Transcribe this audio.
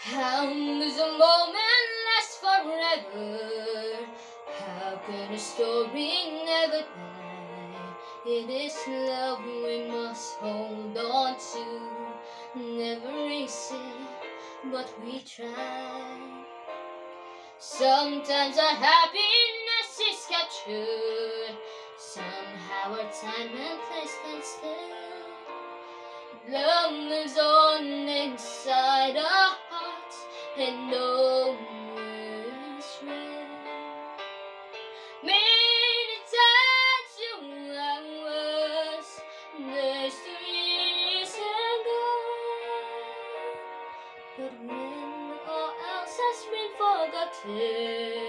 How does a moment last forever? How can a story never die? It is love we must hold on to. Never easy, but we try. Sometimes our happiness is captured. Somehow our time and place stand still. Love lives on and no right. Many times I was but when all else has been forgotten.